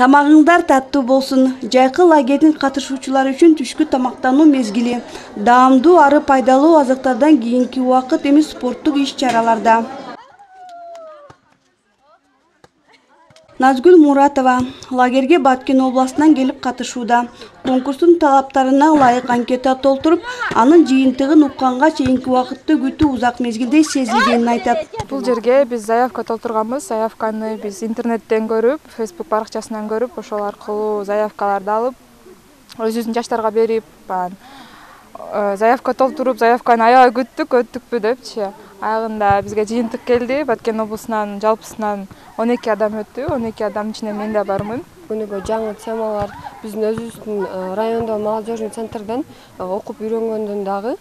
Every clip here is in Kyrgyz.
тамагыңдар таттуу болсун. Жайкы лагердин катышуучулары үчүн түшкү тамактануу мезгили. Даамдуу ары пайдалуу азыктардан кийинки убакыт эми спорттук иш чараларда назгүл муратова лагерге баткен областынан келип катышууда. Конкурстун талаптарына ылайык анкета толтуруп анын жыйынтыгын укканга чейинки убакытты күтүү узак мезгилдей сезилгенин айтат. Бул жерге биз заявка толтурганбыз. Заявканы биз интернеттен көрүп фейсбук баракчасынан көрүп ошол аркылуу заявкаларды алып өзүбүздүн жаштарга берип анан э, заявка толтуруп заявканы аябай күттүк өттүкпү депчи аягында бизге жыйынтык келди. Баткен облусунан жалпысынан он эки адам өттү. он эки адамдын ичинен мен да бармын. Күнүгө жаңы темалар биздин өзүбүздүн э, райондо молодежный центрден э, окуп үйрөнгөндөн дагы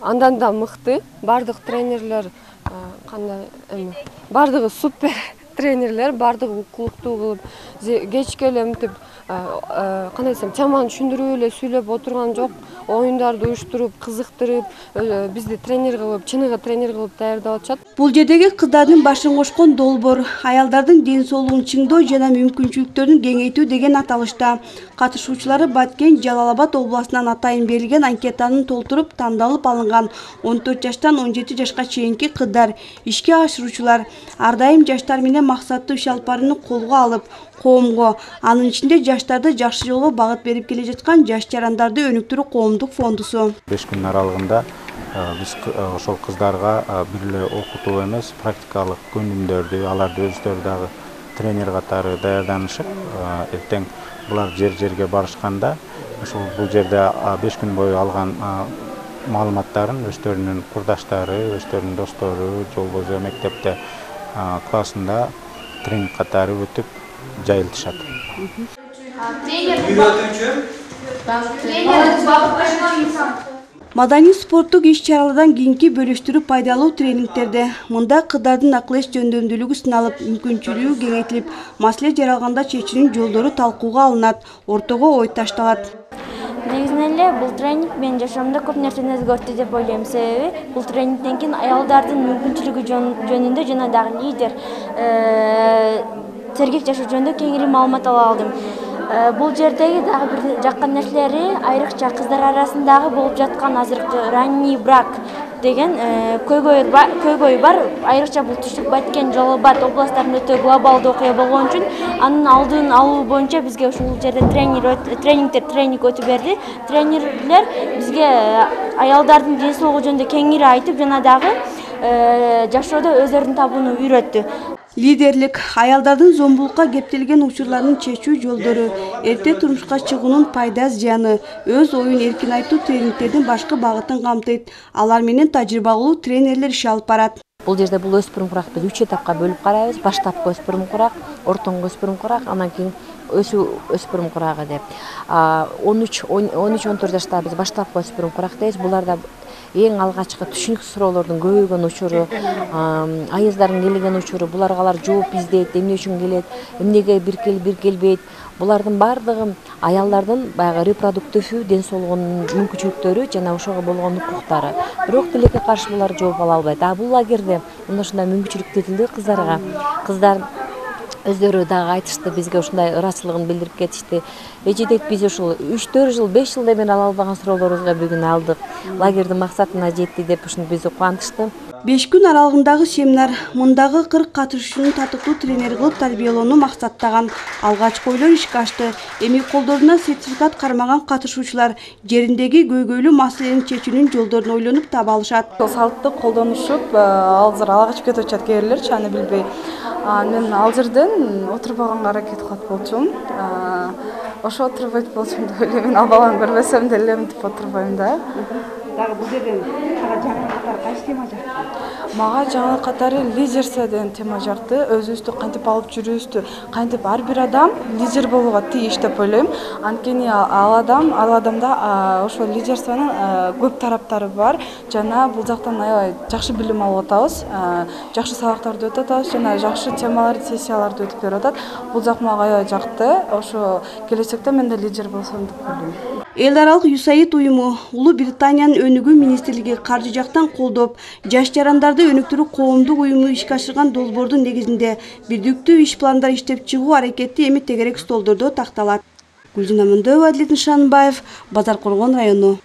андан да мыкты баардык тренерлер э, кандай эме баардыгы супер тренерлер баардыгы укуктуу кылып кечке эле мынтип кандай десем теманы түшүндүрүп эле сүйлөп отурган жок оюндарды уюштуруп кызыктырып бизди тренер кылып чыныгы тренер кылып даярдап атышат бул жердеги кыздардын башын кошкон долбоор аялдардын ден соолугун чыңдоо жана мүмкүнчүлүктөрүн кеңейтүү деген аталышта катышуучулары баткен жалал абад областынан атайын берилген анкетаны толтуруп тандалып алынган. Он төрт жаштан он жети жашка чейинки кыздар ишке ашыруучулар ар дайым жаштар менен максаттуу иш алып барууну колго алып коомго анын ичинде жаштарды жакшы жолго багыт берип келе жаткан жаш жарандарды өнүктүрүү коомдук фондусу беш күн аралыгында биз ошол кыздарга бир эле окутуу эмес практикалык аларды өздөрү дагы тренер катары даярданышып эртең булар жер жерге барышканда ушул бул жерде беш күн бою алган маалыматтарын өздөрүнүн курдаштары өздөрүнүн достору жолбозо мектепте классында тренинг катары өтүп жайылтышат маданий спорттук иш чаралардан кийинки бөлүштүрүү пайдалуу тренингтерде мында кыздардын акыл эс жөндөмдүүлүгү сыналып мүмкүнчүлүгү кеңейтилип маселе жаралганда чечүүнүн жолдору талкууга алынат ортого ой ташталат негизинен эле бул тренинг менин жашоомдо көп нерсени өзгөрттү деп ойлойм. Себеби бул тренингден кийин аялдардын мүмкүнчүлүгү жөнүндө жана дагы лидер э, сергек жашоо жөнүндө кеңири маалымат ала алдым. Э, бул жердеги дагы бир жаккан нерселери айрыкча кыздар арасындагы болуп жаткан азыркы ранний брак деген э, көйгөй бар. Айрыкча бул түштүк баткен жалал абад областтарында өтө глобалдуу окуя болгон үчүн анын алдын алуу боюнча бизге ушул жерде тренингдер тренинг өтүп берди тренерлер бизге э, аялдардын ден соолугу жөнүндө кеңири айтып жана дагы жашоодо өздөрүн табууну үйрөттү лидерлик аялдардын зомбулукка кептелген учурларын чечүү жолдору эрте турмушка чыгуунун пайда зыяны өз оюн эркин айтуу тренингтердин башкы багытын камтыйт. Алар менен тажрыйбалуу тренерлер иш алып барат. Бул жерде бул өспүрүм куракты үч этапка бөлүп карайбыз. Баштапкы өспүрүм курак ортоңку өспүрүм курак анан кийин өсүү өспүрүм курагы деп. Он үч он үч он төрт жаштагы биз баштапкы өспүрүм курак дейбиз. Буларда эң алгачкы түшүнүксүз суроолордун көбөйгөн учуру аездардын келген учуру буларга алар жооп издейт эмне үчүн келет эмнеге бир келип бир келбейт булардын баардыгы аялдардын баягы репродуктивдүү ден соолугунун мүмкүнчүлүктөрү жана ошого болгон укуктары. Бирок тилекке каршы булар жооп ала албайт. А бул лагерде мына ушундай мүмкүнчүлүк берилди кыздарга. Кыздар өздөрү дагы айтышты бизге ушундай ыраачылыгын билдирип кетишти эже дейт биз ушул үч төрт жыл беш жылдан бери ала албаган суроолорубузга бүгүн алдык лагердин максатына жетти деп ушинтип бизди кубандырышты беш күн аралыгындагы семинар мындагы кырк катышуучуну татыктуу тренер кылып тарбиялоону максаттаган. Алгачкы ойлор ишке ашты эми колдоруна сертификат кармаган катышуучулар жериндеги көйгөйлүү маселени чечүүнүн жолдорун ойлонуп таба алышат. Салтты колдонушуп азыр ала кетип атышат кээ бирлерчи аны билбей мен ал жерден отурбаганга аракет кылат болчумун. Ошо отурбойт болчумун деп ойлойм. Мен ал баланы көрбөсөм деле мынтип отурбойм да дагы бул жерден ага жаңы катары кайсы тема жакты? Мага жаңы катары лидерство деген тема жакты. Өзүбүздү кантип алып жүрүүбүздү? Кантип ар бир адам лидер болууга тийиш деп ойлойм. Анткени ал адам ал адамда ошол лидерствонун көп тараптары бар. Жана бул жактан аябай жакшы билим алып атабыз. Жакшы сабактарды өтүп атабыз жана жакшы темаларды сессияларды өтүп берип атат. Бул жак мага аябай жакты. Ошо келечекте мен да лидер болсом деп ойлойм эл аралык юсаид уюму улуу британиянын өнүгүү министрлиги каржы жактан колдоп жаш жарандарды өнүктүрүү коомдук уюму ишке ашырган долбоордун негизинде бирдиктүү иш пландар иштеп чыгуу аракети эми тегерек столдордо такталат. Гүлжан амандөева адилет нышанбаев базар коргон району